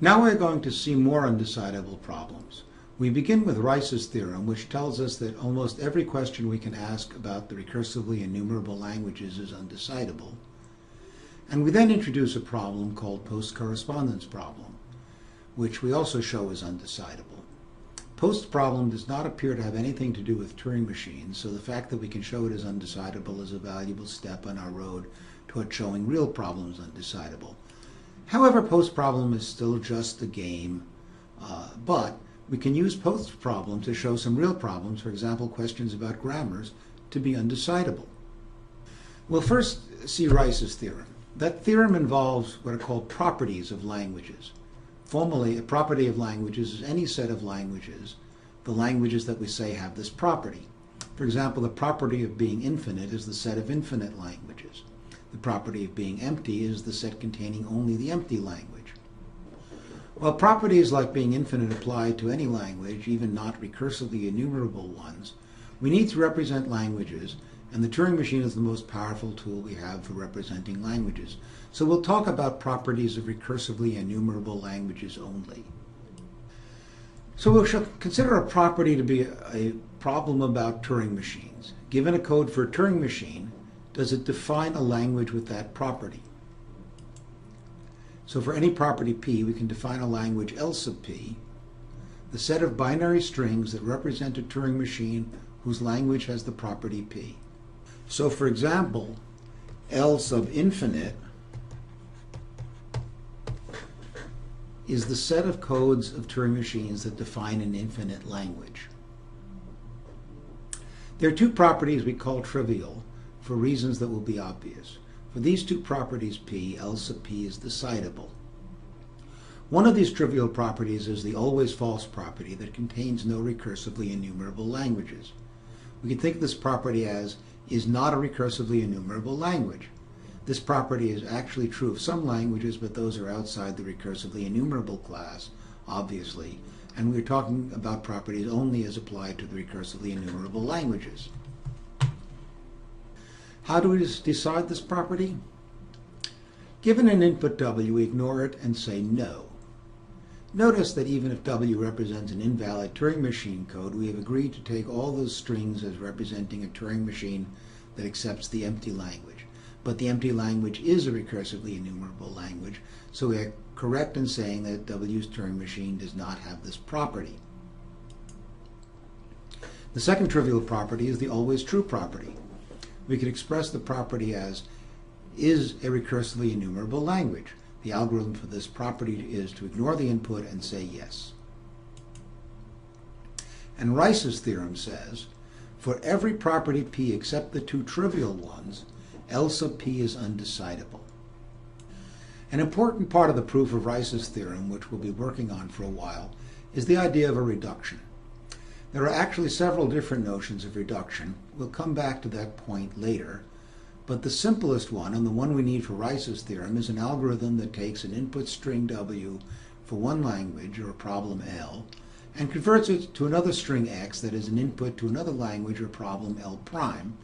Now we're going to see more undecidable problems. We begin with Rice's theorem, which tells us that almost every question we can ask about the recursively enumerable languages is undecidable. And we then introduce a problem called post-correspondence problem, which we also show is undecidable. Post problem does not appear to have anything to do with Turing machines, so the fact that we can show it is undecidable is a valuable step on our road toward showing real problems undecidable. However, post problem is still just the game, uh, but we can use post problem to show some real problems, for example, questions about grammars, to be undecidable. We'll first see Rice's theorem. That theorem involves what are called properties of languages. Formally, a property of languages is any set of languages, the languages that we say have this property. For example, the property of being infinite is the set of infinite languages. The property of being empty is the set containing only the empty language. While properties like being infinite apply to any language, even not recursively enumerable ones, we need to represent languages, and the Turing machine is the most powerful tool we have for representing languages. So we'll talk about properties of recursively enumerable languages only. So we'll consider a property to be a problem about Turing machines. Given a code for a Turing machine, does it define a language with that property? So for any property P, we can define a language L sub P, the set of binary strings that represent a Turing machine whose language has the property P. So for example, L sub infinite is the set of codes of Turing machines that define an infinite language. There are two properties we call trivial for reasons that will be obvious. For these two properties P, L sub P is decidable. One of these trivial properties is the always false property that contains no recursively enumerable languages. We can think of this property as is not a recursively enumerable language. This property is actually true of some languages, but those are outside the recursively enumerable class, obviously, and we're talking about properties only as applied to the recursively enumerable languages. How do we decide this property? Given an input w, we ignore it and say no. Notice that even if w represents an invalid Turing machine code, we have agreed to take all those strings as representing a Turing machine that accepts the empty language. But the empty language is a recursively enumerable language, so we are correct in saying that w's Turing machine does not have this property. The second trivial property is the always true property we could express the property as is a recursively enumerable language. The algorithm for this property is to ignore the input and say yes. And Rice's theorem says, for every property P except the two trivial ones, L sub P is undecidable. An important part of the proof of Rice's theorem, which we'll be working on for a while, is the idea of a reduction. There are actually several different notions of reduction. We'll come back to that point later. But the simplest one, and the one we need for Rice's theorem, is an algorithm that takes an input string W for one language, or problem L, and converts it to another string X that is an input to another language or problem L prime,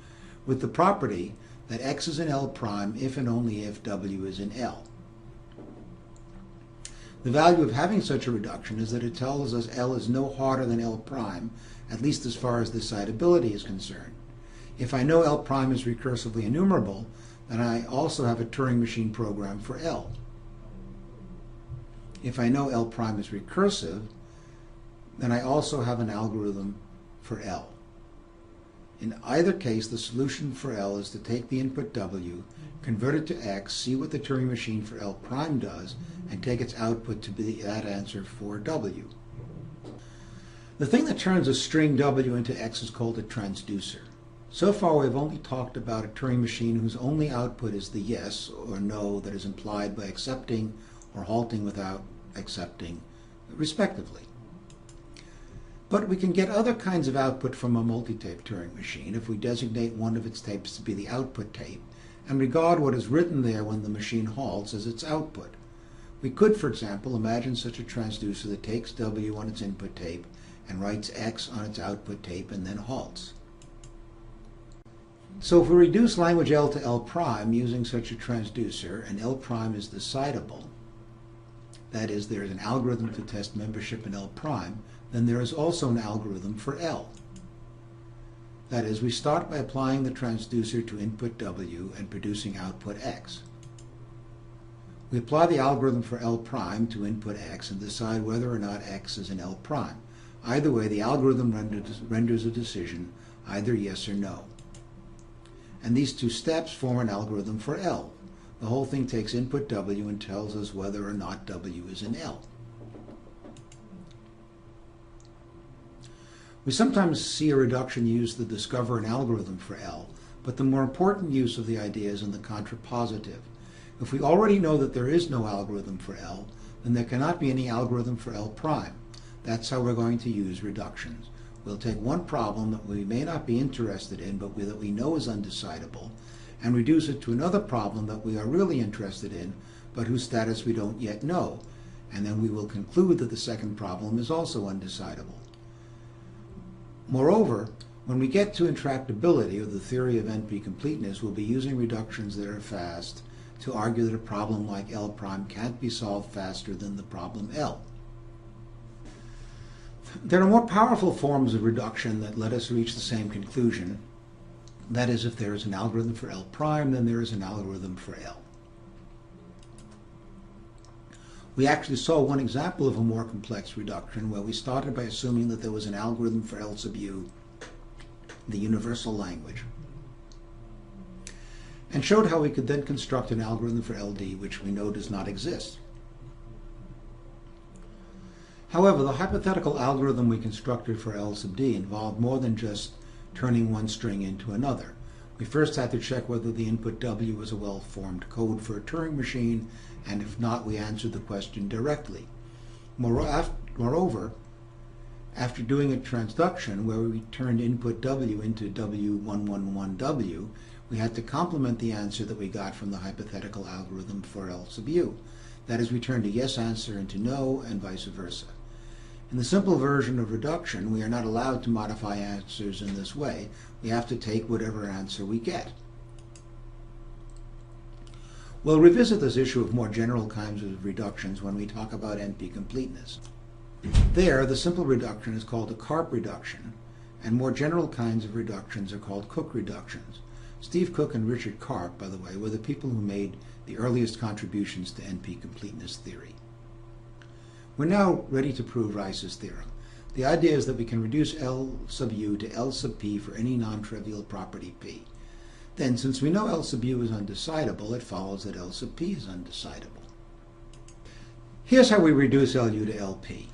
with the property that X is in L prime if and only if W is in L. The value of having such a reduction is that it tells us L is no harder than L prime, at least as far as decidability is concerned. If I know L prime is recursively enumerable, then I also have a Turing machine program for L. If I know L prime is recursive, then I also have an algorithm for L. In either case, the solution for L is to take the input W, convert it to X, see what the Turing machine for L prime does, and take its output to be that answer for W. The thing that turns a string W into X is called a transducer. So far we've only talked about a Turing machine whose only output is the yes or no that is implied by accepting or halting without accepting, respectively. But we can get other kinds of output from a multi-tape Turing machine if we designate one of its tapes to be the output tape and regard what is written there when the machine halts as its output. We could, for example, imagine such a transducer that takes W on its input tape and writes X on its output tape and then halts. So if we reduce language L to L prime using such a transducer, and L prime is decidable, that is, there is an algorithm to test membership in L prime, then there is also an algorithm for L. That is, we start by applying the transducer to input W and producing output X. We apply the algorithm for L prime to input X and decide whether or not X is an L prime. Either way, the algorithm renders, renders a decision, either yes or no. And these two steps form an algorithm for L. The whole thing takes input W and tells us whether or not W is an L. We sometimes see a reduction used to discover an algorithm for L, but the more important use of the idea is in the contrapositive. If we already know that there is no algorithm for L, then there cannot be any algorithm for L prime. That's how we're going to use reductions. We'll take one problem that we may not be interested in, but that we know is undecidable, and reduce it to another problem that we are really interested in, but whose status we don't yet know, and then we will conclude that the second problem is also undecidable. Moreover, when we get to intractability, or the theory of NP completeness, we'll be using reductions that are fast to argue that a problem like L prime can't be solved faster than the problem L. There are more powerful forms of reduction that let us reach the same conclusion. That is, if there is an algorithm for L prime, then there is an algorithm for L. We actually saw one example of a more complex reduction where we started by assuming that there was an algorithm for L sub u, the universal language, and showed how we could then construct an algorithm for LD which we know does not exist. However, the hypothetical algorithm we constructed for L sub d involved more than just turning one string into another. We first had to check whether the input W was a well-formed code for a Turing machine and if not, we answer the question directly. Moreover, after doing a transduction where we turned input W into W111W, we had to complement the answer that we got from the hypothetical algorithm for L sub u. That is, we turned a yes answer into no and vice versa. In the simple version of reduction, we are not allowed to modify answers in this way. We have to take whatever answer we get. We'll revisit this issue of more general kinds of reductions when we talk about NP completeness. There, the simple reduction is called a Karp reduction, and more general kinds of reductions are called Cook reductions. Steve Cook and Richard Karp, by the way, were the people who made the earliest contributions to NP completeness theory. We're now ready to prove Rice's theorem. The idea is that we can reduce L sub u to L sub p for any non-trivial property p. Then, since we know L sub u is undecidable, it follows that L sub p is undecidable. Here's how we reduce LU to LP.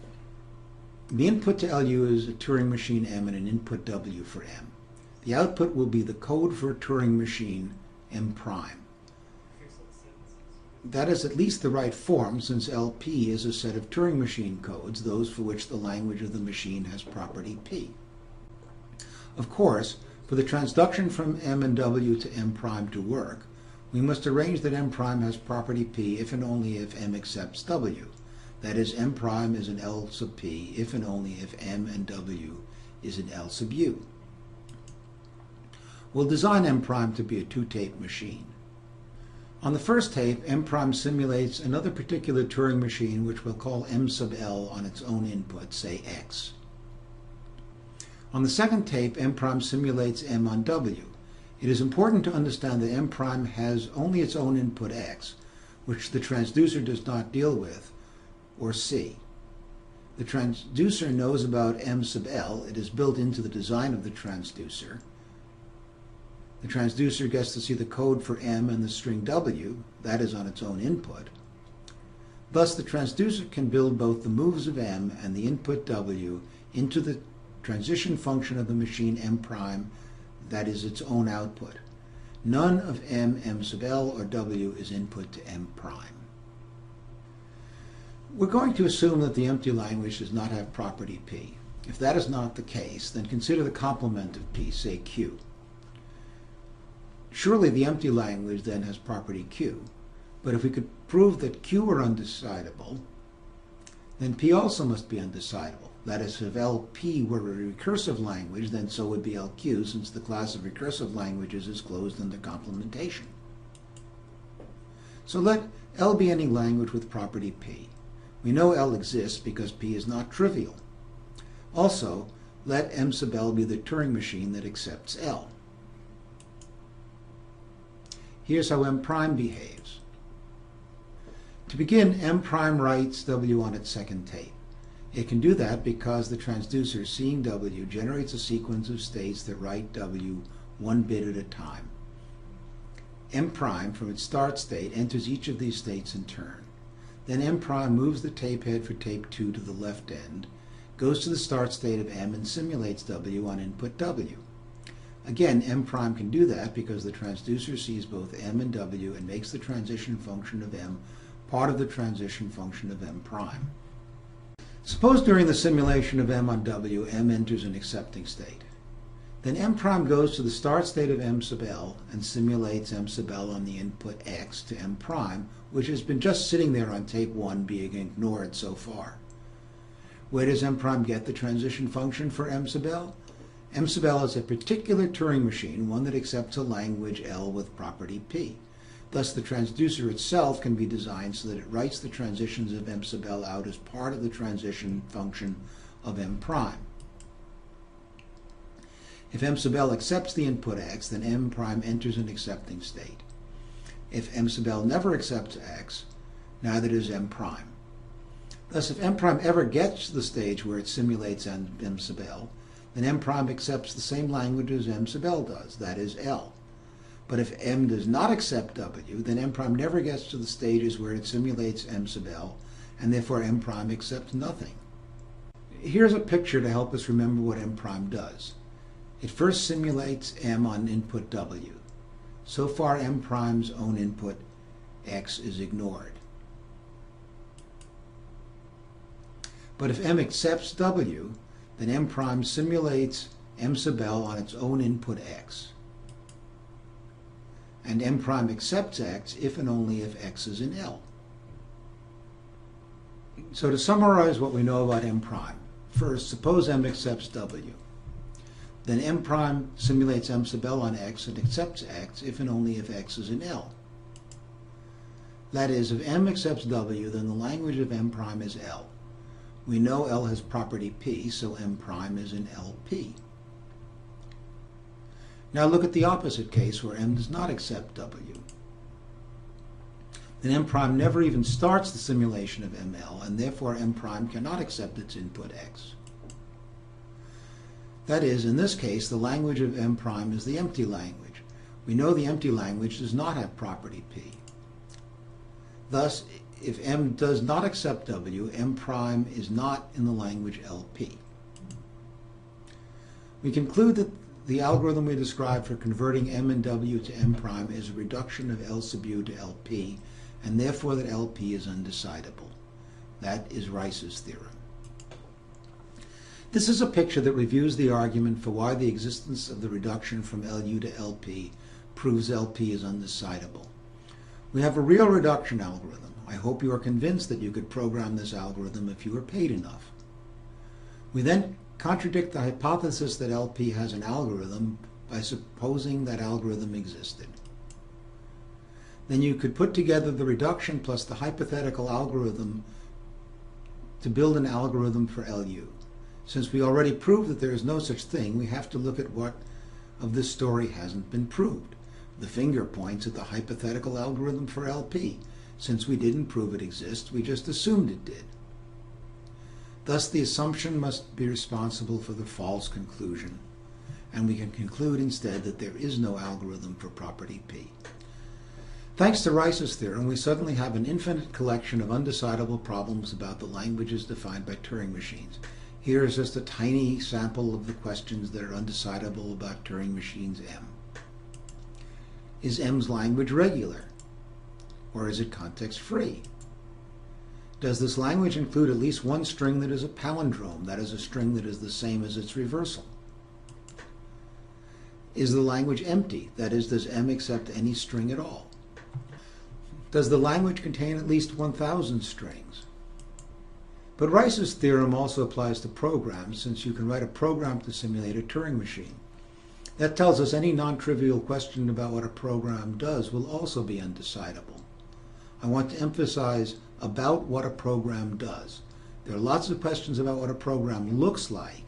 The input to LU is a Turing machine M and an input W for M. The output will be the code for a Turing machine M prime. That is at least the right form since LP is a set of Turing machine codes, those for which the language of the machine has property P. Of course, for the transduction from M and W to M prime to work, we must arrange that M prime has property P if and only if M accepts W. That is, M prime is an L sub P if and only if M and W is an L sub U. We'll design M prime to be a two-tape machine. On the first tape, M prime simulates another particular Turing machine which we'll call M sub L on its own input, say X. On the second tape, M simulates M on W. It is important to understand that M prime has only its own input X, which the transducer does not deal with, or see. The transducer knows about M sub L. It is built into the design of the transducer. The transducer gets to see the code for M and the string W, that is on its own input. Thus, the transducer can build both the moves of M and the input W into the transition function of the machine m prime that is its own output. None of m, m sub l, or w is input to m prime. We're going to assume that the empty language does not have property p. If that is not the case, then consider the complement of p, say q. Surely the empty language then has property q. But if we could prove that q were undecidable, then p also must be undecidable. That is, if LP were a recursive language, then so would be LQ, since the class of recursive languages is closed under complementation. So let L be any language with property P. We know L exists because P is not trivial. Also, let M sub L be the Turing machine that accepts L. Here's how M prime behaves. To begin, M prime writes W on its second tape. It can do that because the transducer seeing W generates a sequence of states that write W one bit at a time. M prime from its start state enters each of these states in turn. Then M prime moves the tape head for tape 2 to the left end, goes to the start state of M and simulates W on input W. Again, M prime can do that because the transducer sees both M and W and makes the transition function of M part of the transition function of M prime. Suppose during the simulation of M on W, M enters an accepting state. Then M prime goes to the start state of M sub L and simulates M sub L on the input X to M prime, which has been just sitting there on tape 1 being ignored so far. Where does M prime get the transition function for M sub L? M sub L is a particular Turing machine, one that accepts a language L with property P. Thus, the transducer itself can be designed so that it writes the transitions of M sub L out as part of the transition function of M prime. If M sub L accepts the input X, then M prime enters an accepting state. If M sub L never accepts X, neither does M prime. Thus, if M prime ever gets to the stage where it simulates M, sub L, then M prime accepts the same language as M sub L does, that is L. But if M does not accept W, then M prime never gets to the stages where it simulates M sub L, and therefore M prime accepts nothing. Here's a picture to help us remember what M prime does. It first simulates M on input W. So far, M prime's own input, X, is ignored. But if M accepts W, then M prime simulates M sub L on its own input X. And M prime accepts X if and only if X is in L. So to summarize what we know about M prime, first, suppose M accepts W. Then M prime simulates M sub L on X and accepts X if and only if X is in L. That is, if M accepts W, then the language of M prime is L. We know L has property P, so M prime is in LP. Now look at the opposite case where M does not accept W. Then M prime never even starts the simulation of ML, and therefore M prime cannot accept its input X. That is, in this case, the language of M prime is the empty language. We know the empty language does not have property P. Thus, if M does not accept W, M prime is not in the language LP. We conclude that the algorithm we described for converting M and W to M prime is a reduction of L sub U to LP, and therefore that LP is undecidable. That is Rice's theorem. This is a picture that reviews the argument for why the existence of the reduction from LU to LP proves LP is undecidable. We have a real reduction algorithm I hope you are convinced that you could program this algorithm if you were paid enough. We then contradict the hypothesis that LP has an algorithm by supposing that algorithm existed. Then you could put together the reduction plus the hypothetical algorithm to build an algorithm for LU. Since we already proved that there is no such thing, we have to look at what of this story hasn't been proved. The finger points at the hypothetical algorithm for LP, since we didn't prove it exists, we just assumed it did. Thus, the assumption must be responsible for the false conclusion, and we can conclude instead that there is no algorithm for property P. Thanks to Rice's theorem, we suddenly have an infinite collection of undecidable problems about the languages defined by Turing machines. Here is just a tiny sample of the questions that are undecidable about Turing machines M. Is M's language regular? or is it context free? Does this language include at least one string that is a palindrome, that is a string that is the same as its reversal? Is the language empty, that is, does M accept any string at all? Does the language contain at least 1,000 strings? But Rice's theorem also applies to programs, since you can write a program to simulate a Turing machine. That tells us any non-trivial question about what a program does will also be undecidable. I want to emphasize about what a program does. There are lots of questions about what a program looks like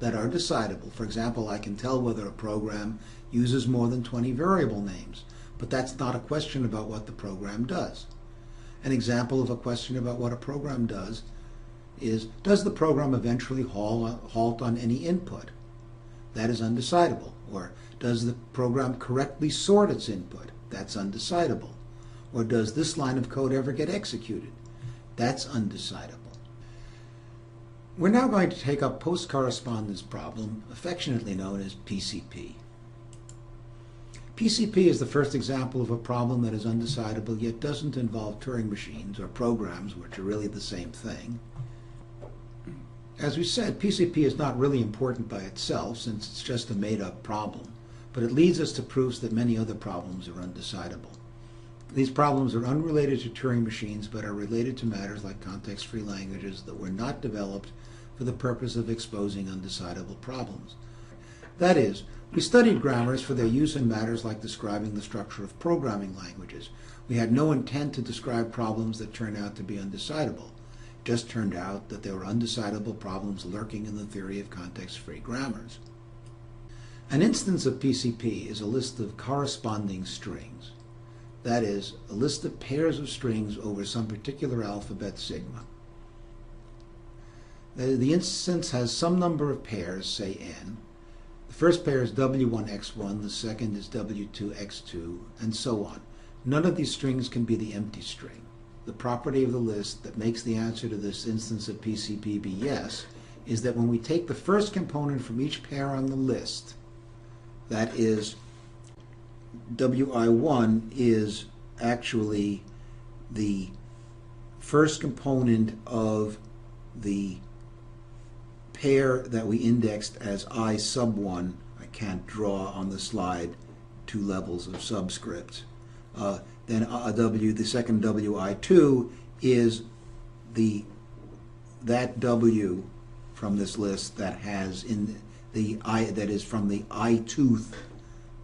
that are decidable. For example, I can tell whether a program uses more than 20 variable names, but that's not a question about what the program does. An example of a question about what a program does is, does the program eventually halt on any input? That is undecidable. Or does the program correctly sort its input? That's undecidable. Or does this line of code ever get executed? That's undecidable. We're now going to take up post-correspondence problem, affectionately known as PCP. PCP is the first example of a problem that is undecidable yet doesn't involve Turing machines or programs, which are really the same thing. As we said, PCP is not really important by itself since it's just a made-up problem, but it leads us to proofs that many other problems are undecidable. These problems are unrelated to Turing machines but are related to matters like context-free languages that were not developed for the purpose of exposing undecidable problems. That is, we studied grammars for their use in matters like describing the structure of programming languages. We had no intent to describe problems that turned out to be undecidable. It just turned out that there were undecidable problems lurking in the theory of context-free grammars. An instance of PCP is a list of corresponding strings. That is, a list of pairs of strings over some particular alphabet sigma. The, the instance has some number of pairs, say n. The first pair is w1x1, the second is w2x2, and so on. None of these strings can be the empty string. The property of the list that makes the answer to this instance of PCP be yes is that when we take the first component from each pair on the list, that is wi1 is actually the first component of the pair that we indexed as i sub 1, I can't draw on the slide two levels of subscript. Uh, then w, the second wi2 is the that w from this list that has in the i that is from the i tooth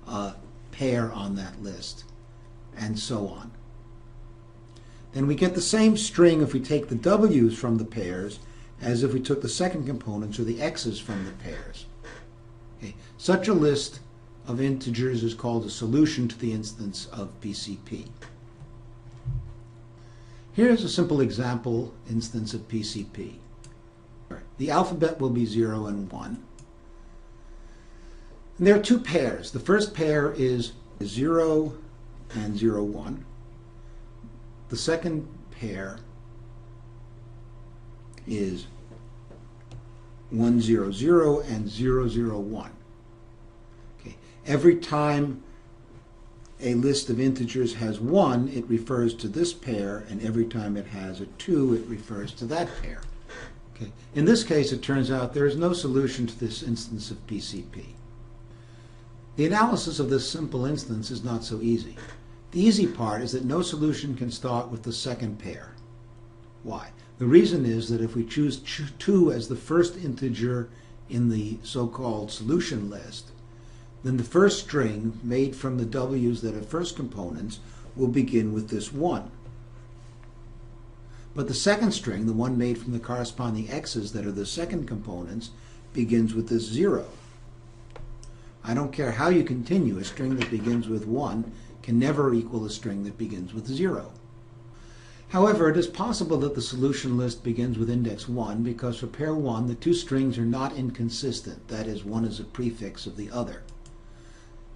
uh, pair on that list, and so on. Then we get the same string if we take the w's from the pairs as if we took the second components or the x's from the pairs. Okay. Such a list of integers is called a solution to the instance of PCP. Here's a simple example instance of PCP. The alphabet will be 0 and 1. And there are two pairs. The first pair is 0 and 0, 1. The second pair is 100 and 001. Okay. Every time a list of integers has 1, it refers to this pair, and every time it has a 2, it refers to that pair. Okay. In this case, it turns out there is no solution to this instance of PCP. The analysis of this simple instance is not so easy. The easy part is that no solution can start with the second pair. Why? The reason is that if we choose 2 as the first integer in the so-called solution list, then the first string made from the w's that are first components will begin with this 1. But the second string, the one made from the corresponding x's that are the second components, begins with this 0. I don't care how you continue, a string that begins with 1 can never equal a string that begins with 0. However, it is possible that the solution list begins with index 1 because for pair 1 the two strings are not inconsistent, that is, one is a prefix of the other.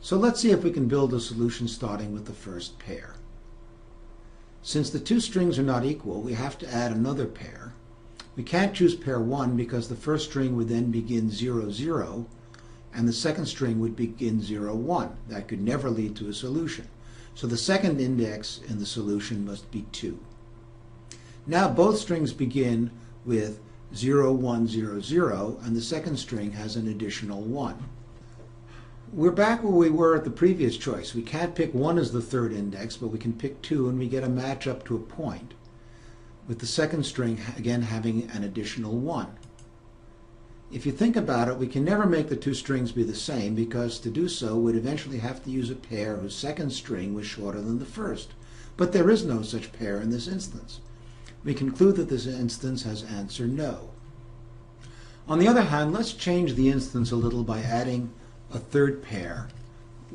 So let's see if we can build a solution starting with the first pair. Since the two strings are not equal, we have to add another pair. We can't choose pair 1 because the first string would then begin 0, 0, and the second string would begin 0, 1. That could never lead to a solution. So the second index in the solution must be 2. Now both strings begin with 0, 1, 0, 0, and the second string has an additional 1. We're back where we were at the previous choice. We can't pick 1 as the third index, but we can pick 2, and we get a match up to a point, with the second string again having an additional 1. If you think about it, we can never make the two strings be the same because to do so we'd eventually have to use a pair whose second string was shorter than the first. But there is no such pair in this instance. We conclude that this instance has answer no. On the other hand, let's change the instance a little by adding a third pair,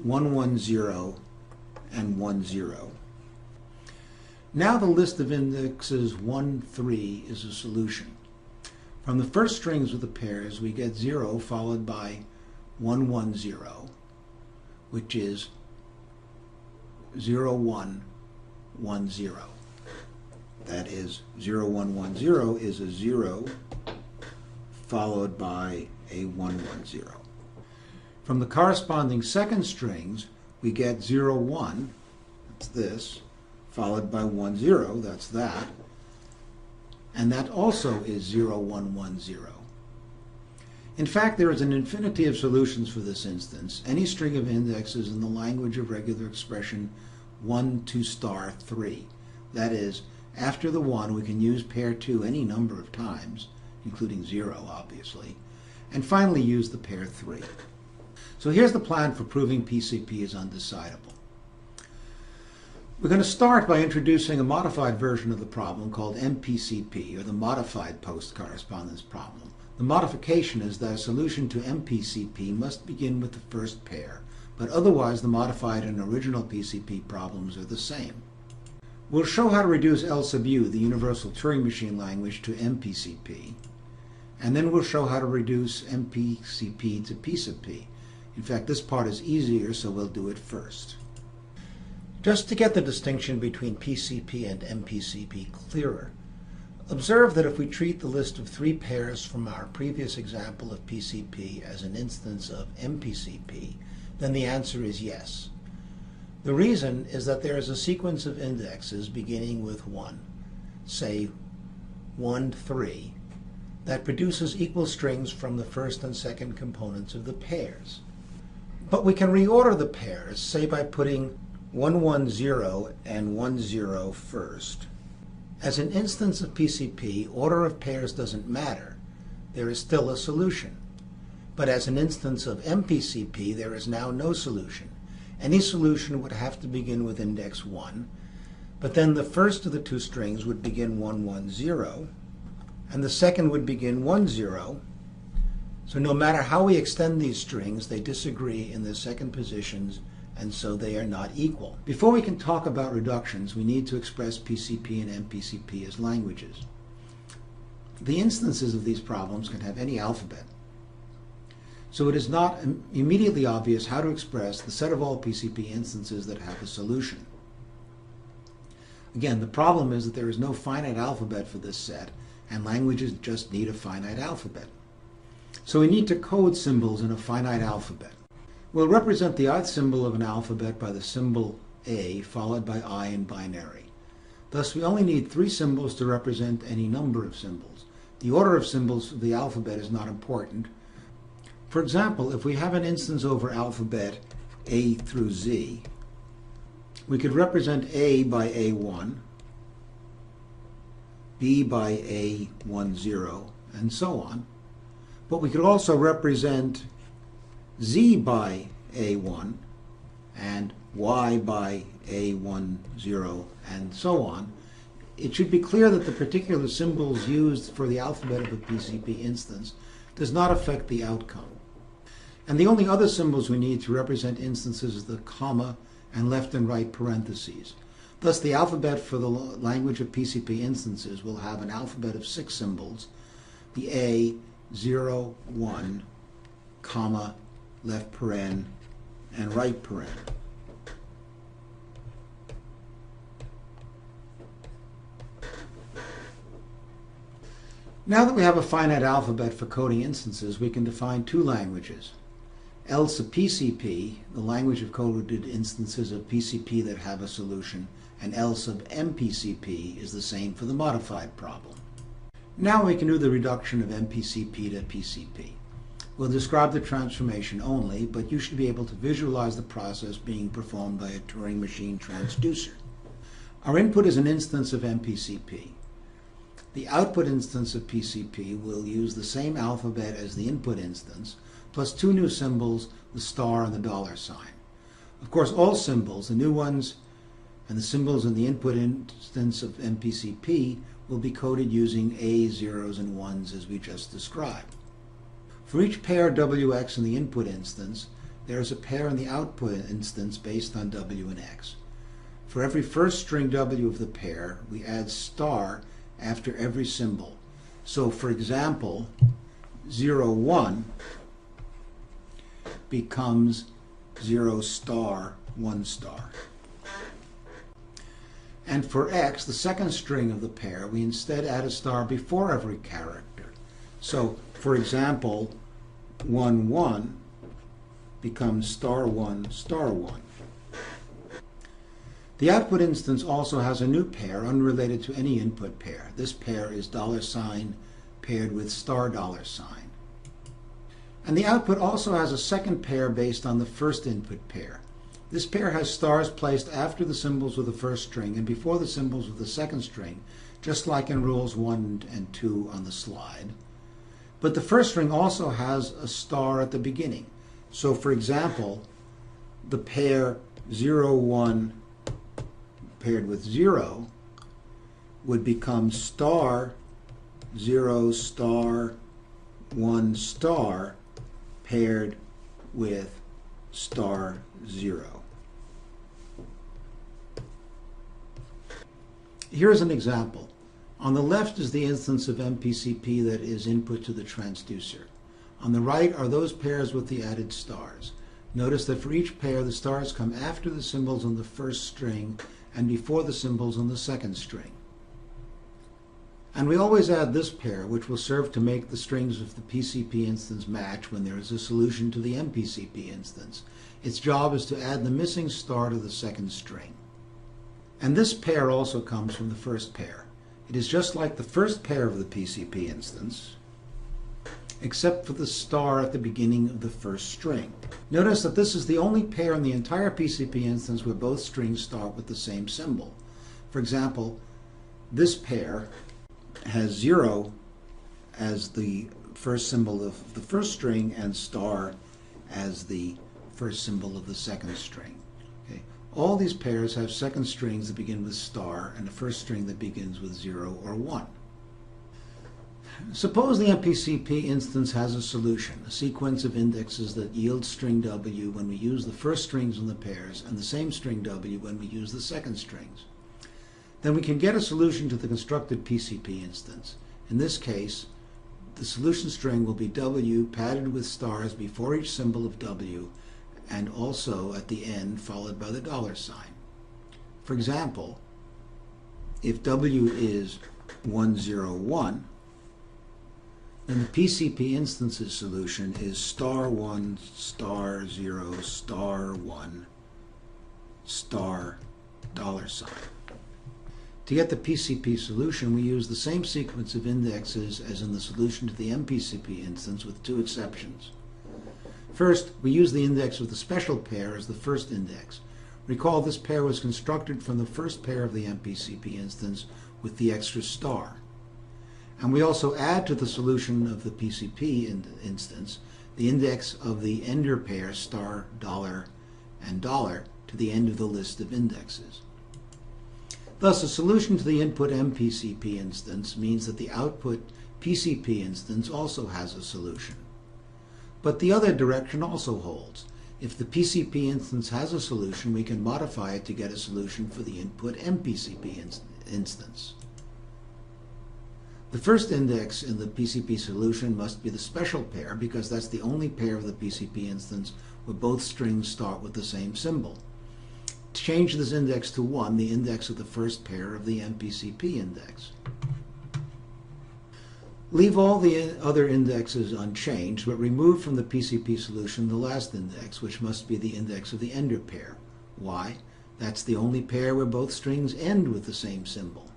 110 and 10. Now the list of indexes 1, 3 is a solution. From the first strings of the pairs, we get 0 followed by 110, which is 0110. That is 0110 is a 0 followed by a 110. From the corresponding second strings, we get 0, 1, that's this, followed by 1, 0, that's that, and that also is 0, 1, 1, 0. In fact, there is an infinity of solutions for this instance. Any string of indexes in the language of regular expression 1 to star 3. That is, after the 1, we can use pair 2 any number of times, including 0, obviously, and finally use the pair 3. So here's the plan for proving PCP is undecidable. We're going to start by introducing a modified version of the problem called MPCP, or the Modified Post-Correspondence Problem. The modification is that a solution to MPCP must begin with the first pair, but otherwise the modified and original PCP problems are the same. We'll show how to reduce L sub u, the universal Turing machine language, to MPCP, and then we'll show how to reduce MPCP to PCP. In fact, this part is easier, so we'll do it first. Just to get the distinction between PCP and MPCP clearer, observe that if we treat the list of three pairs from our previous example of PCP as an instance of MPCP, then the answer is yes. The reason is that there is a sequence of indexes beginning with 1, say 1, 3, that produces equal strings from the first and second components of the pairs. But we can reorder the pairs, say by putting 110 and 10 first. As an instance of PCP, order of pairs doesn't matter. There is still a solution. But as an instance of MPCP, there is now no solution. Any solution would have to begin with index 1, but then the first of the two strings would begin 110, and the second would begin 10, so no matter how we extend these strings, they disagree in the second positions, and so they are not equal. Before we can talk about reductions, we need to express PCP and MPCP as languages. The instances of these problems can have any alphabet. So it is not immediately obvious how to express the set of all PCP instances that have a solution. Again, the problem is that there is no finite alphabet for this set, and languages just need a finite alphabet. So we need to code symbols in a finite alphabet. We'll represent the ith symbol of an alphabet by the symbol A followed by I in binary. Thus we only need three symbols to represent any number of symbols. The order of symbols of the alphabet is not important. For example, if we have an instance over alphabet A through Z, we could represent A by A1, B by A10, and so on. But we could also represent z by a1 and y by a10 and so on. It should be clear that the particular symbols used for the alphabet of a PCP instance does not affect the outcome. And the only other symbols we need to represent instances is the comma and left and right parentheses. Thus, the alphabet for the language of PCP instances will have an alphabet of six symbols, the A, 0, 1, comma, left paren, and right paren. Now that we have a finite alphabet for coding instances, we can define two languages. L sub PCP, the language of coded instances of PCP that have a solution, and L sub MPCP is the same for the modified problem. Now we can do the reduction of MPCP to PCP. We'll describe the transformation only, but you should be able to visualize the process being performed by a Turing machine transducer. Our input is an instance of MPCP. The output instance of PCP will use the same alphabet as the input instance, plus two new symbols, the star and the dollar sign. Of course, all symbols, the new ones and the symbols in the input instance of MPCP will be coded using A, zeros, and ones as we just described. For each pair WX in the input instance, there is a pair in the output instance based on W and X. For every first string W of the pair, we add star after every symbol. So for example, 0, 1 becomes 0 star 1 star. And for x, the second string of the pair, we instead add a star before every character. So, for example, 1, 1 becomes star 1, star 1. The output instance also has a new pair unrelated to any input pair. This pair is dollar sign paired with star dollar sign. And the output also has a second pair based on the first input pair. This pair has stars placed after the symbols of the first string and before the symbols of the second string, just like in rules 1 and 2 on the slide. But the first string also has a star at the beginning. So for example, the pair 0, 1 paired with 0 would become star 0 star 1 star paired with star 0. Here's an example. On the left is the instance of MPCP that is input to the transducer. On the right are those pairs with the added stars. Notice that for each pair, the stars come after the symbols on the first string and before the symbols on the second string. And we always add this pair, which will serve to make the strings of the PCP instance match when there is a solution to the MPCP instance. Its job is to add the missing star to the second string. And this pair also comes from the first pair. It is just like the first pair of the PCP instance, except for the star at the beginning of the first string. Notice that this is the only pair in the entire PCP instance where both strings start with the same symbol. For example, this pair has 0 as the first symbol of the first string and star as the first symbol of the second string. All these pairs have second strings that begin with star and a first string that begins with 0 or 1. Suppose the MPCP instance has a solution, a sequence of indexes that yield string W when we use the first strings in the pairs and the same string W when we use the second strings then we can get a solution to the constructed PCP instance. In this case, the solution string will be W padded with stars before each symbol of W and also at the end followed by the dollar sign. For example, if W is 101, then the PCP instances solution is star 1, star 0, star 1, star dollar sign. To get the PCP solution, we use the same sequence of indexes as in the solution to the MPCP instance with two exceptions. First, we use the index of the special pair as the first index. Recall this pair was constructed from the first pair of the MPCP instance with the extra star. And we also add to the solution of the PCP in instance the index of the ender pair star, dollar, and dollar to the end of the list of indexes. Thus, a solution to the input MPCP instance means that the output PCP instance also has a solution. But the other direction also holds. If the PCP instance has a solution, we can modify it to get a solution for the input MPCP in instance. The first index in the PCP solution must be the special pair because that's the only pair of the PCP instance where both strings start with the same symbol change this index to 1, the index of the first pair of the MPCP index. Leave all the other indexes unchanged, but remove from the PCP solution the last index, which must be the index of the ender pair. Why? That's the only pair where both strings end with the same symbol.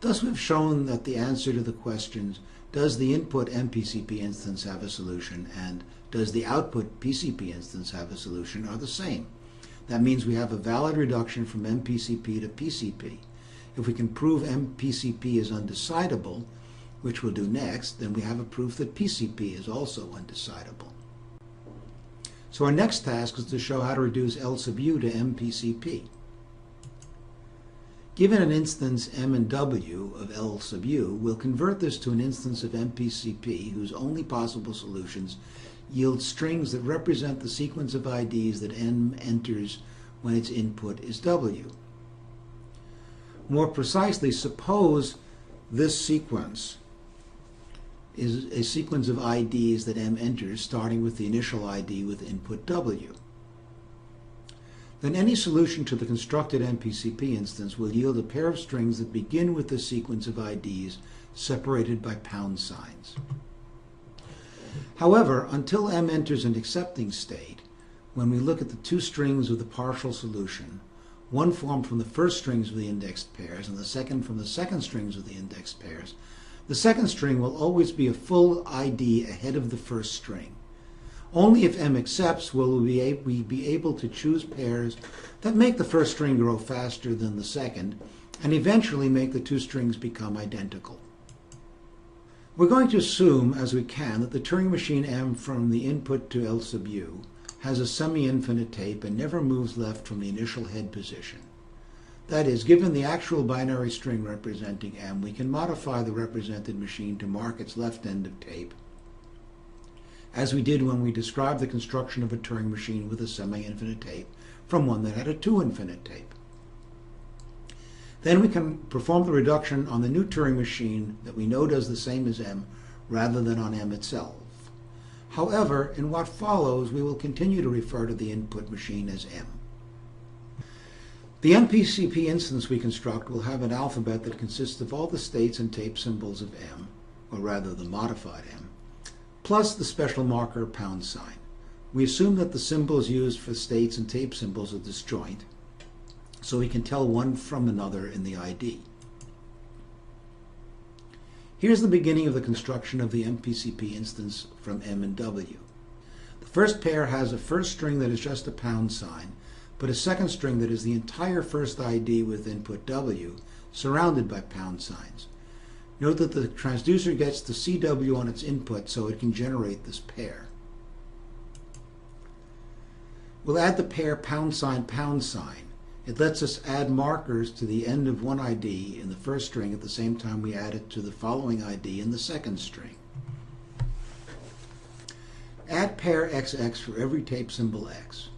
Thus we've shown that the answer to the questions, does the input MPCP instance have a solution, and does the output PCP instance have a solution, are the same. That means we have a valid reduction from MPCP to PCP. If we can prove MPCP is undecidable, which we'll do next, then we have a proof that PCP is also undecidable. So our next task is to show how to reduce L sub u to MPCP. Given an instance m and w of L sub u, we'll convert this to an instance of MPCP whose only possible solutions yield strings that represent the sequence of IDs that m enters when its input is w. More precisely, suppose this sequence is a sequence of IDs that m enters starting with the initial ID with input w then any solution to the constructed MPCP instance will yield a pair of strings that begin with the sequence of IDs separated by pound signs. However, until M enters an accepting state, when we look at the two strings of the partial solution, one formed from the first strings of the indexed pairs and the second from the second strings of the indexed pairs, the second string will always be a full ID ahead of the first string. Only if M accepts will we be able to choose pairs that make the first string grow faster than the second and eventually make the two strings become identical. We're going to assume, as we can, that the Turing machine M from the input to L sub u has a semi-infinite tape and never moves left from the initial head position. That is, given the actual binary string representing M, we can modify the represented machine to mark its left end of tape as we did when we described the construction of a Turing machine with a semi-infinite tape from one that had a two-infinite tape. Then we can perform the reduction on the new Turing machine that we know does the same as M rather than on M itself. However, in what follows, we will continue to refer to the input machine as M. The MPCP instance we construct will have an alphabet that consists of all the states and tape symbols of M, or rather the modified M, plus the special marker pound sign. We assume that the symbols used for states and tape symbols are disjoint, so we can tell one from another in the ID. Here's the beginning of the construction of the MPCP instance from M and W. The first pair has a first string that is just a pound sign, but a second string that is the entire first ID with input W, surrounded by pound signs. Note that the transducer gets the CW on its input so it can generate this pair. We'll add the pair pound sign pound sign. It lets us add markers to the end of one ID in the first string at the same time we add it to the following ID in the second string. Add pair XX for every tape symbol X.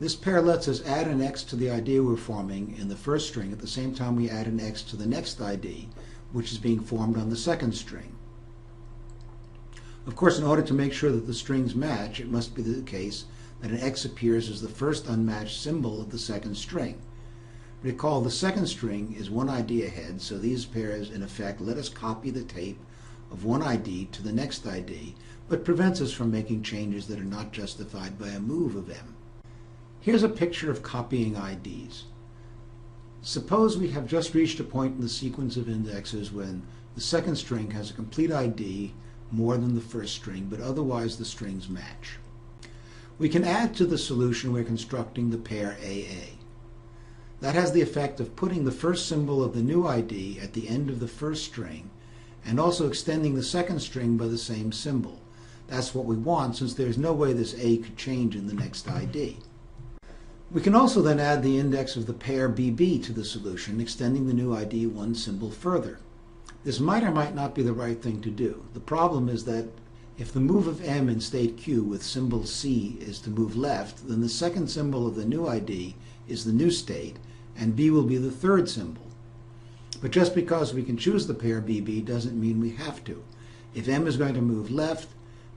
This pair lets us add an X to the ID we're forming in the first string at the same time we add an X to the next ID which is being formed on the second string. Of course, in order to make sure that the strings match, it must be the case that an X appears as the first unmatched symbol of the second string. Recall the second string is one ID ahead, so these pairs, in effect, let us copy the tape of one ID to the next ID, but prevents us from making changes that are not justified by a move of M. Here's a picture of copying IDs. Suppose we have just reached a point in the sequence of indexes when the second string has a complete ID more than the first string, but otherwise the strings match. We can add to the solution we're constructing the pair AA. That has the effect of putting the first symbol of the new ID at the end of the first string and also extending the second string by the same symbol. That's what we want since there's no way this A could change in the next ID. We can also then add the index of the pair BB to the solution, extending the new ID one symbol further. This might or might not be the right thing to do. The problem is that if the move of M in state Q with symbol C is to move left, then the second symbol of the new ID is the new state, and B will be the third symbol. But just because we can choose the pair BB doesn't mean we have to. If M is going to move left,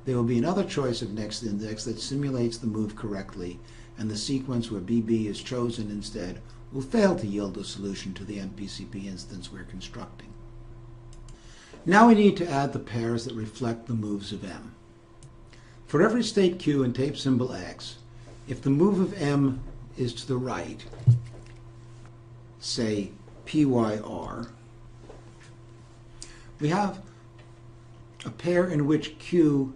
there will be another choice of next index that simulates the move correctly, and the sequence where BB is chosen instead will fail to yield a solution to the MPCP instance we're constructing. Now we need to add the pairs that reflect the moves of M. For every state Q in tape symbol X, if the move of M is to the right, say PYR, we have a pair in which Q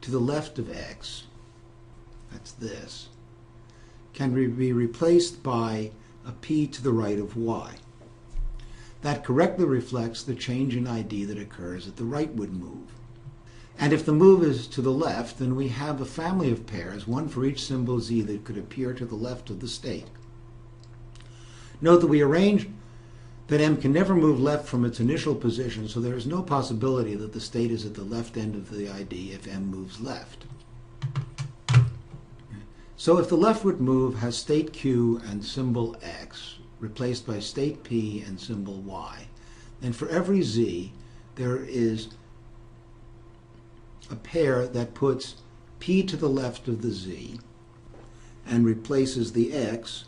to the left of X, that's this, can be replaced by a p to the right of y. That correctly reflects the change in ID that occurs at the rightward move. And if the move is to the left, then we have a family of pairs, one for each symbol z that could appear to the left of the state. Note that we arranged that M can never move left from its initial position, so there is no possibility that the state is at the left end of the ID if M moves left. So if the leftward move has state Q and symbol X replaced by state P and symbol Y, then for every Z there is a pair that puts P to the left of the Z and replaces the X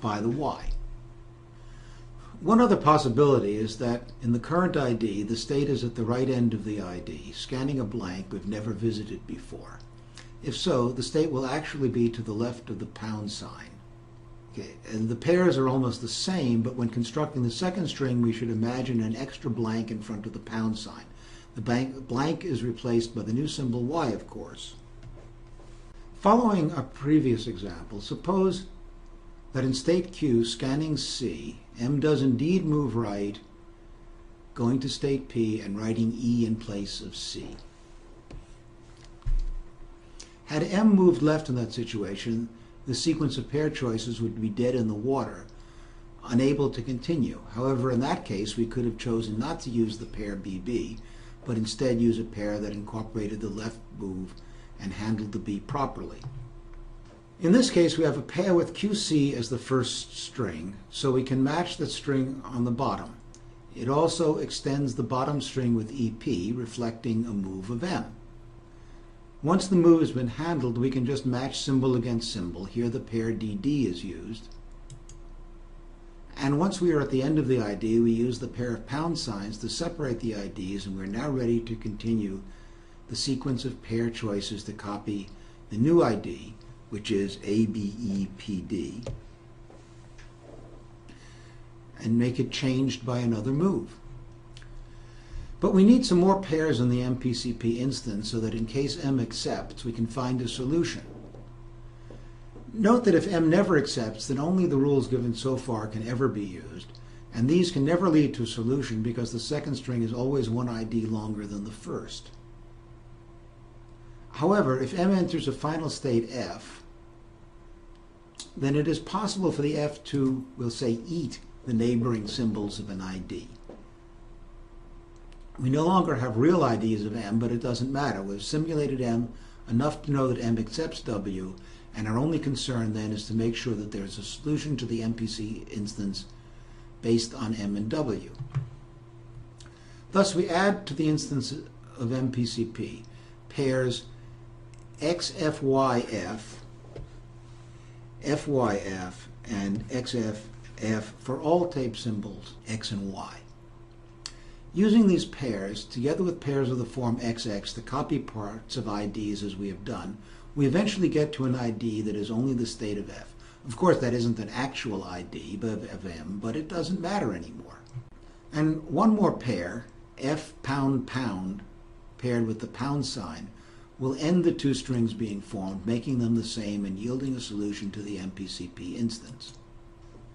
by the Y. One other possibility is that in the current ID, the state is at the right end of the ID, scanning a blank we've never visited before. If so, the state will actually be to the left of the pound sign. Okay, and the pairs are almost the same, but when constructing the second string, we should imagine an extra blank in front of the pound sign. The blank, blank is replaced by the new symbol y, of course. Following a previous example, suppose that in state Q, scanning C, M does indeed move right, going to state P and writing E in place of C. Had M moved left in that situation, the sequence of pair choices would be dead in the water, unable to continue. However, in that case, we could have chosen not to use the pair BB, but instead use a pair that incorporated the left move and handled the B properly. In this case, we have a pair with QC as the first string, so we can match the string on the bottom. It also extends the bottom string with EP, reflecting a move of M. Once the move has been handled, we can just match symbol against symbol. Here the pair DD is used. And once we are at the end of the ID, we use the pair of pound signs to separate the IDs, and we're now ready to continue the sequence of pair choices to copy the new ID which is ABEPD, and make it changed by another move. But we need some more pairs in the MPCP instance so that in case M accepts, we can find a solution. Note that if M never accepts, then only the rules given so far can ever be used, and these can never lead to a solution because the second string is always one ID longer than the first. However, if M enters a final state F, then it is possible for the F to, we'll say, eat the neighboring symbols of an ID. We no longer have real IDs of M, but it doesn't matter. We've simulated M enough to know that M accepts W, and our only concern then is to make sure that there's a solution to the MPCP instance based on M and W. Thus, we add to the instance of MPCP pairs XFYF FYF and XFF for all tape symbols X and Y. Using these pairs, together with pairs of the form XX to copy parts of IDs as we have done, we eventually get to an ID that is only the state of F. Of course, that isn't an actual ID of M, but it doesn't matter anymore. And one more pair, F pound pound, paired with the pound sign, will end the two strings being formed, making them the same and yielding a solution to the MPCP instance.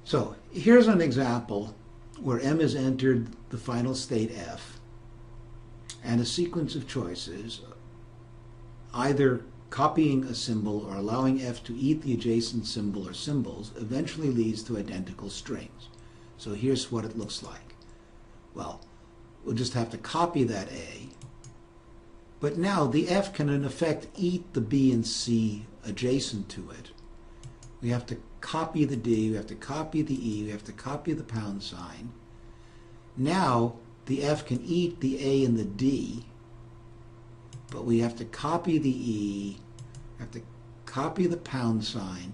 So here's an example where M has entered the final state F and a sequence of choices, either copying a symbol or allowing F to eat the adjacent symbol or symbols, eventually leads to identical strings. So here's what it looks like. Well, we'll just have to copy that A but now the F can in effect eat the B and C adjacent to it. We have to copy the D, we have to copy the E, we have to copy the pound sign. Now the F can eat the A and the D, but we have to copy the E, have to copy the pound sign.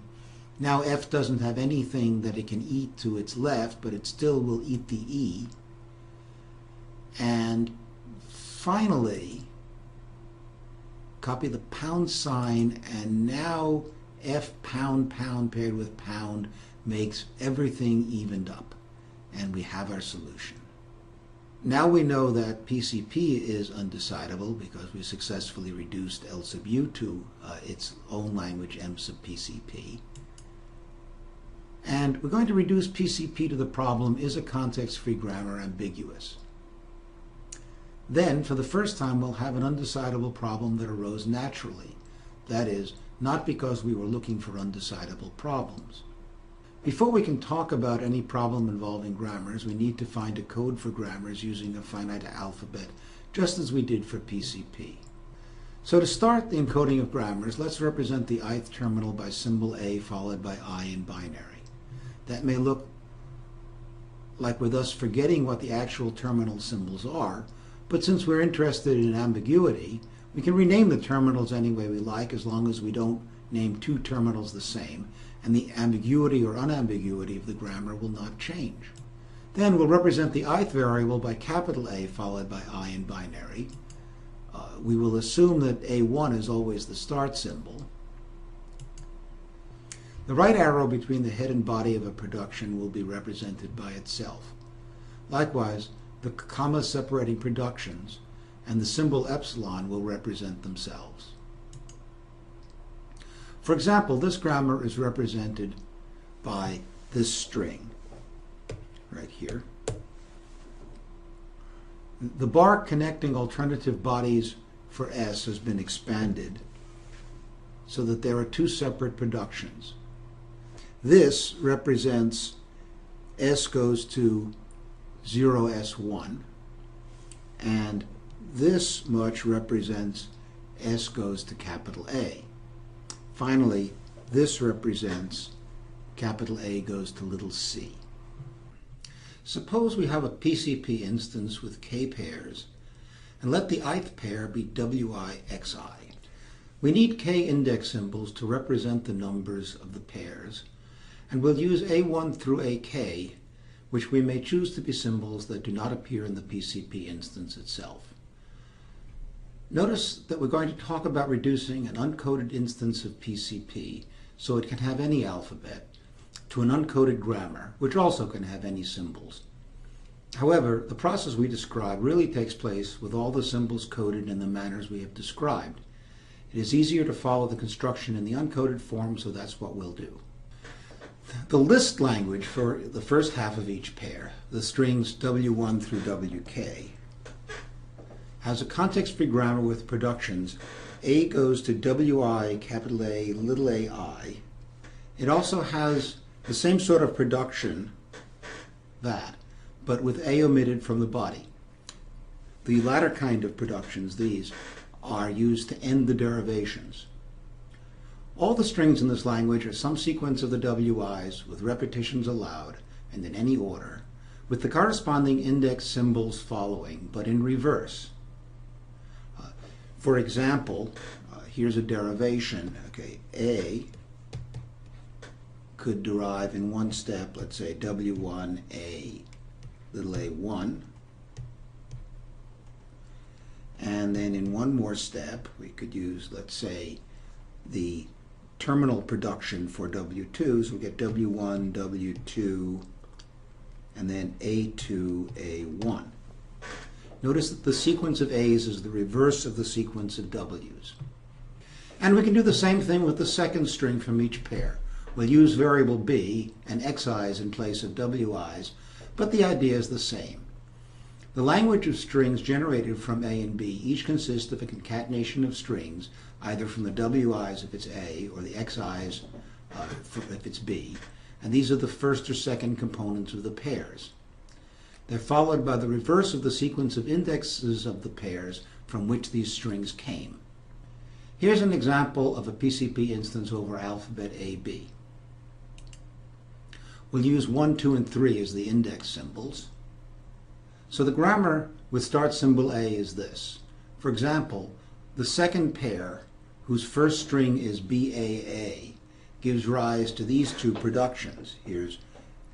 Now F doesn't have anything that it can eat to its left, but it still will eat the E. And finally, copy the pound sign, and now F pound pound paired with pound makes everything evened up, and we have our solution. Now we know that PCP is undecidable because we successfully reduced L sub u to uh, its own language M sub PCP. And we're going to reduce PCP to the problem, is a context-free grammar ambiguous? Then, for the first time, we'll have an undecidable problem that arose naturally. That is, not because we were looking for undecidable problems. Before we can talk about any problem involving grammars, we need to find a code for grammars using a finite alphabet, just as we did for PCP. So to start the encoding of grammars, let's represent the ith terminal by symbol A followed by I in binary. That may look like we're thus forgetting what the actual terminal symbols are, but since we're interested in ambiguity, we can rename the terminals any way we like as long as we don't name two terminals the same, and the ambiguity or unambiguity of the grammar will not change. Then we'll represent the ith variable by capital A followed by I in binary. Uh, we will assume that A1 is always the start symbol. The right arrow between the head and body of a production will be represented by itself. Likewise, the comma separating productions and the symbol epsilon will represent themselves. For example, this grammar is represented by this string right here. The bar connecting alternative bodies for S has been expanded so that there are two separate productions. This represents S goes to 0S1 and this much represents S goes to capital A. Finally, this represents capital A goes to little c. Suppose we have a PCP instance with k pairs and let the ith pair be WIXI. We need k index symbols to represent the numbers of the pairs and we'll use A1 through AK which we may choose to be symbols that do not appear in the PCP instance itself. Notice that we're going to talk about reducing an uncoded instance of PCP so it can have any alphabet to an uncoded grammar, which also can have any symbols. However, the process we describe really takes place with all the symbols coded in the manners we have described. It is easier to follow the construction in the uncoded form, so that's what we'll do. The list language for the first half of each pair, the strings W1 through WK, has a context-free grammar with productions A goes to WI, capital A, little ai. It also has the same sort of production, that, but with A omitted from the body. The latter kind of productions, these, are used to end the derivations. All the strings in this language are some sequence of the WIs with repetitions allowed and in any order, with the corresponding index symbols following, but in reverse. For example, uh, here's a derivation. Okay, A could derive in one step, let's say W1A little a1. And then in one more step, we could use, let's say, the terminal production for W2. So we get W1, W2, and then A2, A1. Notice that the sequence of A's is the reverse of the sequence of W's. And we can do the same thing with the second string from each pair. We'll use variable b and xi's in place of wi's, but the idea is the same. The language of strings generated from A and B each consists of a concatenation of strings, either from the wi's if it's A or the xi's uh, if it's B, and these are the first or second components of the pairs. They're followed by the reverse of the sequence of indexes of the pairs from which these strings came. Here's an example of a PCP instance over alphabet AB. We'll use 1, 2, and 3 as the index symbols. So the grammar with start symbol A is this. For example, the second pair, whose first string is BAA, gives rise to these two productions. Here's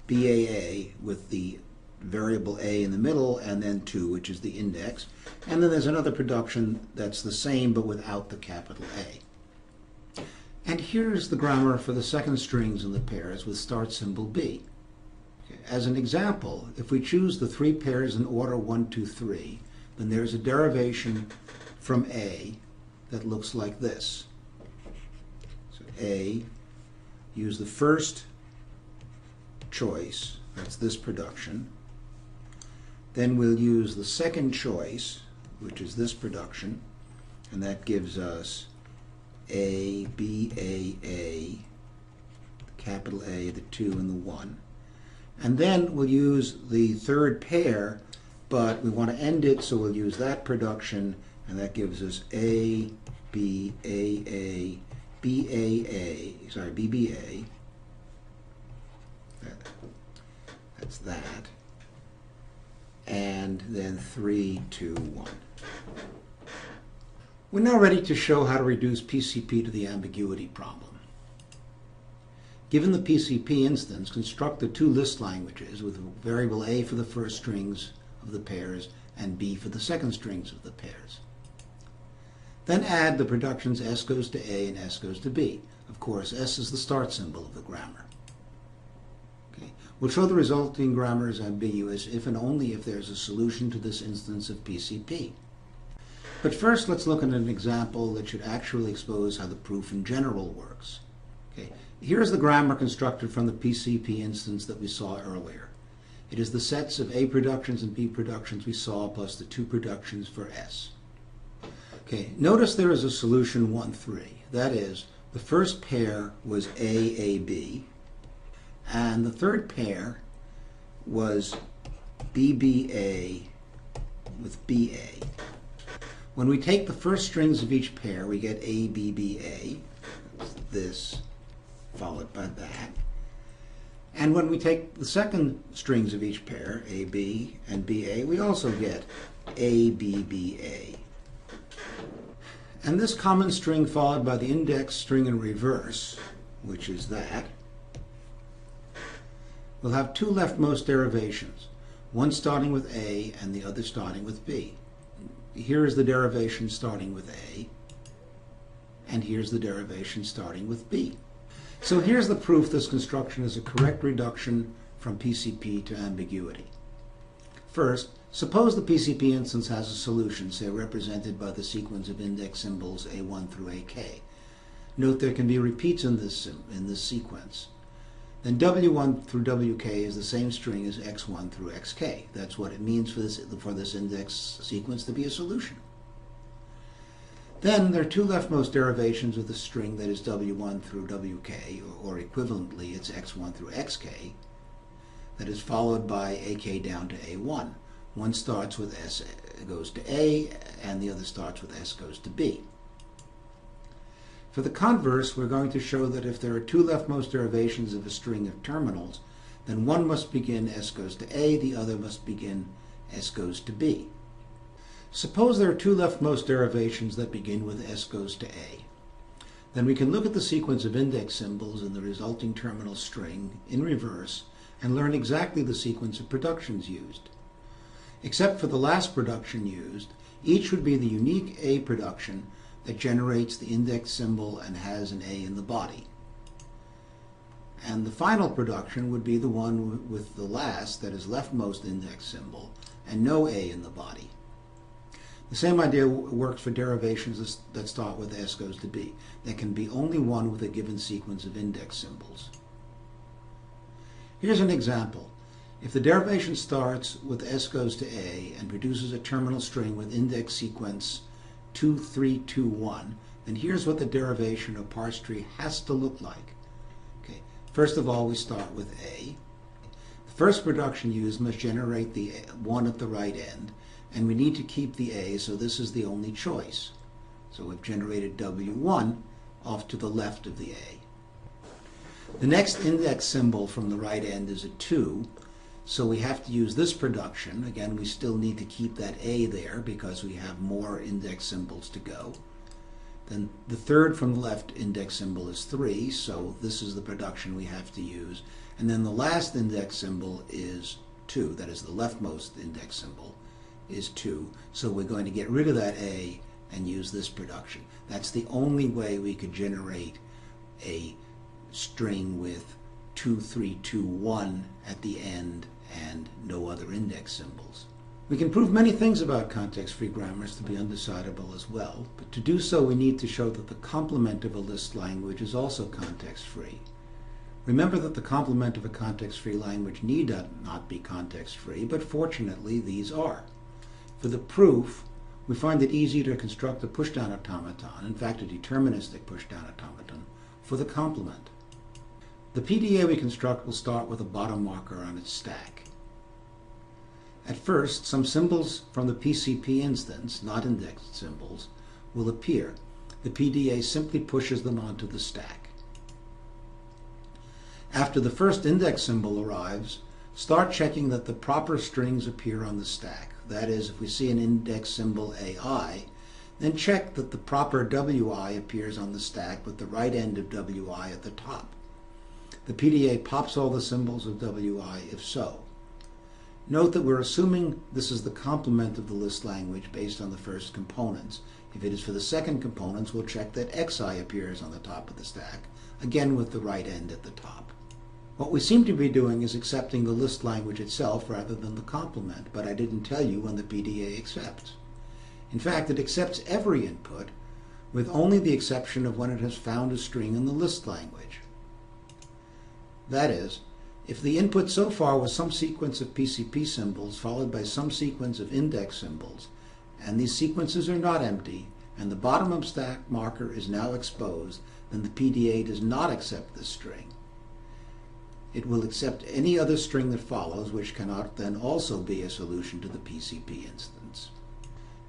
BAA with the variable a in the middle, and then 2, which is the index. And then there's another production that's the same but without the capital A. And here's the grammar for the second strings in the pairs with start symbol B. As an example, if we choose the three pairs in order 1, 2, 3, then there's a derivation from A that looks like this. So A, use the first choice, that's this production, then we'll use the second choice, which is this production, and that gives us A, B, A, A, capital A, the 2, and the 1. And then we'll use the third pair, but we want to end it, so we'll use that production, and that gives us A, B, A, A, B, A, A, sorry, B, B, A. That, that's that. And then 3, 2, 1. We're now ready to show how to reduce PCP to the ambiguity problem. Given the PCP instance, construct the two list languages with variable A for the first strings of the pairs and B for the second strings of the pairs. Then add the productions S goes to A and S goes to B. Of course, S is the start symbol of the grammar. We'll show the resulting grammar is ambiguous if and only if there's a solution to this instance of PCP. But first, let's look at an example that should actually expose how the proof in general works. Okay. Here's the grammar constructed from the PCP instance that we saw earlier. It is the sets of A productions and B productions we saw plus the two productions for S. Okay, notice there is a solution 1, 3. That is, the first pair was AAB, and the third pair was BBA with BA. When we take the first strings of each pair, we get ABBA, this, followed by that. And when we take the second strings of each pair, AB and BA, we also get ABBA. And this common string followed by the index string in reverse, which is that, will have two leftmost derivations, one starting with A and the other starting with B here's the derivation starting with A, and here's the derivation starting with B. So here's the proof this construction is a correct reduction from PCP to ambiguity. First, suppose the PCP instance has a solution, say represented by the sequence of index symbols A1 through AK. Note there can be repeats in this, in this sequence then W1 through WK is the same string as X1 through XK. That's what it means for this, for this index sequence to be a solution. Then there are two leftmost derivations of the string that is W1 through WK, or, or equivalently it's X1 through XK, that is followed by AK down to A1. One starts with S goes to A, and the other starts with S goes to B. For the converse, we're going to show that if there are two leftmost derivations of a string of terminals, then one must begin S goes to A, the other must begin S goes to B. Suppose there are two leftmost derivations that begin with S goes to A. Then we can look at the sequence of index symbols in the resulting terminal string in reverse and learn exactly the sequence of productions used. Except for the last production used, each would be the unique A production that generates the index symbol and has an A in the body. And the final production would be the one with the last, that is leftmost index symbol, and no A in the body. The same idea works for derivations that start with S goes to B. There can be only one with a given sequence of index symbols. Here's an example. If the derivation starts with S goes to A and produces a terminal string with index sequence 2321, then here's what the derivation of parse tree has to look like. Okay, First of all, we start with A. The first production used must generate the 1 at the right end, and we need to keep the A, so this is the only choice. So we've generated W1 off to the left of the A. The next index symbol from the right end is a 2, so we have to use this production. Again, we still need to keep that A there because we have more index symbols to go. Then the third from the left index symbol is 3, so this is the production we have to use. And then the last index symbol is 2, that is the leftmost index symbol is 2. So we're going to get rid of that A and use this production. That's the only way we could generate a string with 2321 at the end and no other index symbols. We can prove many things about context-free grammars to be undecidable as well, but to do so we need to show that the complement of a list language is also context-free. Remember that the complement of a context-free language need not be context-free, but fortunately these are. For the proof, we find it easy to construct a pushdown automaton, in fact a deterministic pushdown automaton, for the complement. The PDA we construct will start with a bottom marker on its stack. At first, some symbols from the PCP instance, not indexed symbols, will appear. The PDA simply pushes them onto the stack. After the first index symbol arrives, start checking that the proper strings appear on the stack. That is, if we see an index symbol AI, then check that the proper WI appears on the stack with the right end of WI at the top. The PDA pops all the symbols of WI if so. Note that we're assuming this is the complement of the list language based on the first components. If it is for the second components, we'll check that XI appears on the top of the stack, again with the right end at the top. What we seem to be doing is accepting the list language itself rather than the complement, but I didn't tell you when the PDA accepts. In fact, it accepts every input, with only the exception of when it has found a string in the list language. That is, if the input so far was some sequence of PCP symbols followed by some sequence of index symbols, and these sequences are not empty, and the bottom of stack marker is now exposed, then the PDA does not accept this string. It will accept any other string that follows, which cannot then also be a solution to the PCP instance.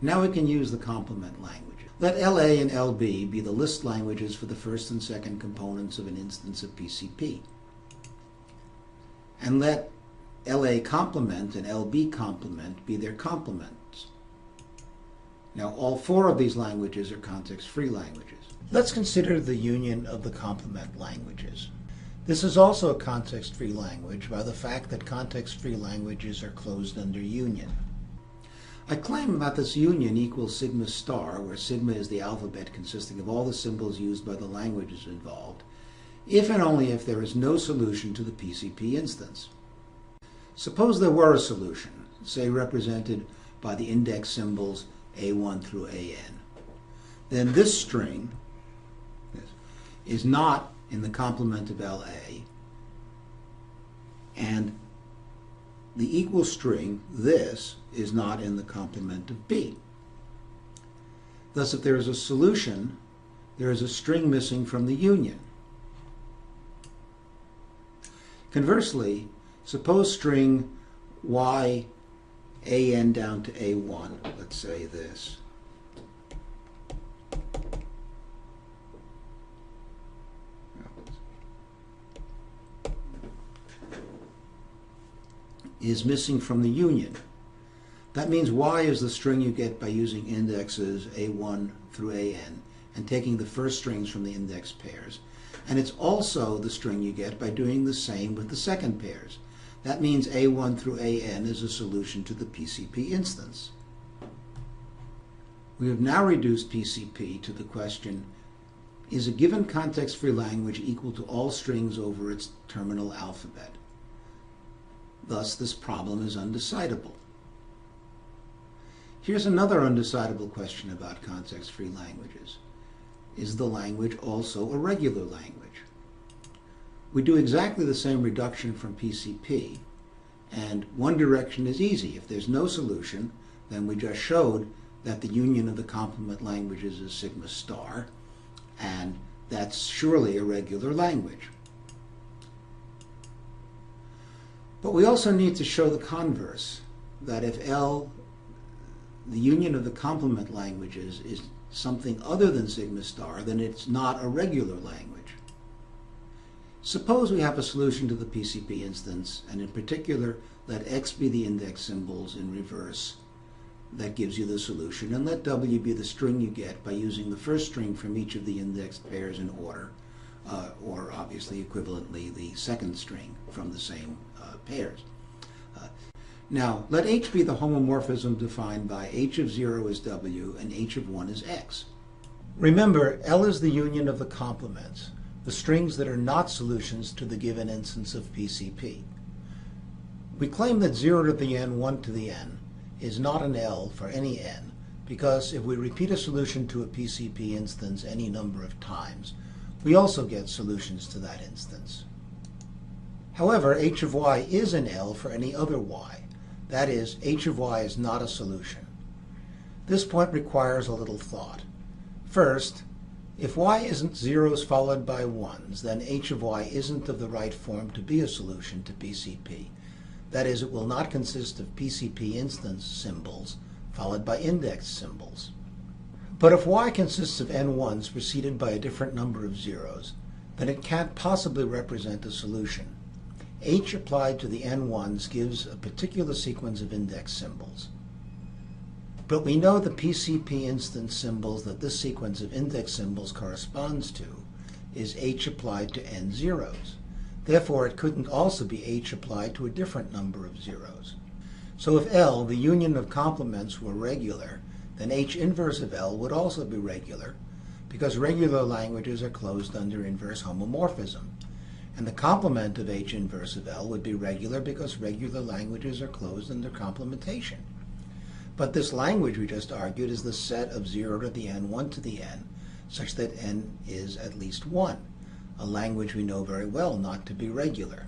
Now we can use the complement language. Let LA and LB be the list languages for the first and second components of an instance of PCP and let LA complement and LB complement be their complements. Now, all four of these languages are context-free languages. Let's consider the union of the complement languages. This is also a context-free language by the fact that context-free languages are closed under union. I claim that this union equals sigma star, where sigma is the alphabet consisting of all the symbols used by the languages involved, if and only if there is no solution to the PCP instance. Suppose there were a solution, say represented by the index symbols A1 through AN. Then this string is not in the complement of LA, and the equal string, this, is not in the complement of B. Thus, if there is a solution, there is a string missing from the union. Conversely, suppose string y an down to a1, let's say this. is missing from the union. That means y is the string you get by using indexes a1 through an and taking the first strings from the index pairs and it's also the string you get by doing the same with the second pairs. That means A1 through AN is a solution to the PCP instance. We have now reduced PCP to the question, is a given context-free language equal to all strings over its terminal alphabet? Thus, this problem is undecidable. Here's another undecidable question about context-free languages is the language also a regular language? We do exactly the same reduction from PCP, and one direction is easy. If there's no solution, then we just showed that the union of the complement languages is sigma star, and that's surely a regular language. But we also need to show the converse, that if L, the union of the complement languages, is something other than sigma star, then it's not a regular language. Suppose we have a solution to the PCP instance, and in particular, let x be the index symbols in reverse. That gives you the solution, and let w be the string you get by using the first string from each of the indexed pairs in order, uh, or obviously equivalently the second string from the same uh, pairs. Now, let H be the homomorphism defined by H of 0 is W and H of 1 is X. Remember, L is the union of the complements, the strings that are not solutions to the given instance of PCP. We claim that 0 to the n, 1 to the n, is not an L for any n, because if we repeat a solution to a PCP instance any number of times, we also get solutions to that instance. However, h of y is an L for any other y, that is, h of y is not a solution. This point requires a little thought. First, If y isn't zeros followed by ones, then h of y isn't of the right form to be a solution to PCP. That is, it will not consist of PCP instance symbols followed by index symbols. But if y consists of n ones preceded by a different number of zeros, then it can't possibly represent a solution. H applied to the n ones gives a particular sequence of index symbols. But we know the PCP instance symbols that this sequence of index symbols corresponds to is h applied to n zeros. Therefore, it couldn't also be h applied to a different number of zeros. So if L, the union of complements, were regular, then H inverse of L would also be regular, because regular languages are closed under inverse homomorphism. And the complement of H inverse of L would be regular because regular languages are closed under complementation. But this language we just argued is the set of 0 to the n, 1 to the n, such that n is at least 1, a language we know very well not to be regular.